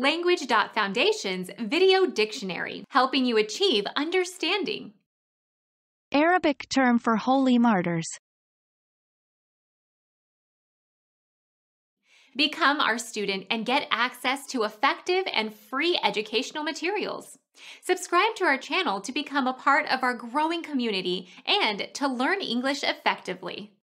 Language.Foundation's Video Dictionary, helping you achieve understanding. Arabic term for holy martyrs. Become our student and get access to effective and free educational materials. Subscribe to our channel to become a part of our growing community and to learn English effectively.